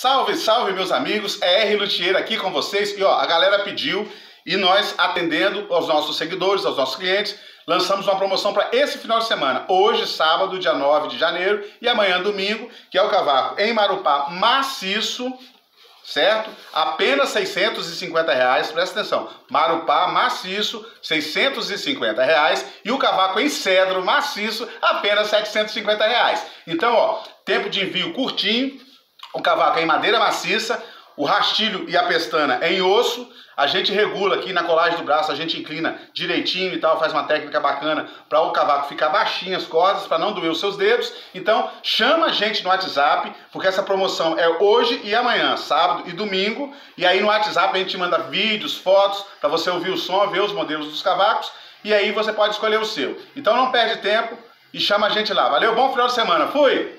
Salve, salve meus amigos, é R. Luthier aqui com vocês e ó, a galera pediu e nós atendendo aos nossos seguidores, aos nossos clientes, lançamos uma promoção para esse final de semana, hoje sábado, dia 9 de janeiro e amanhã domingo, que é o cavaco em Marupá maciço, certo? Apenas 650 reais, presta atenção, Marupá maciço, 650 reais e o cavaco em cedro maciço, apenas 750 reais. Então, ó, tempo de envio curtinho, o cavaco é em madeira maciça, o rastilho e a pestana é em osso. A gente regula aqui na colagem do braço, a gente inclina direitinho e tal, faz uma técnica bacana para o cavaco ficar baixinho as cordas, para não doer os seus dedos. Então, chama a gente no WhatsApp, porque essa promoção é hoje e amanhã, sábado e domingo. E aí no WhatsApp a gente manda vídeos, fotos, para você ouvir o som, ver os modelos dos cavacos. E aí você pode escolher o seu. Então não perde tempo e chama a gente lá. Valeu, bom final de semana. Fui!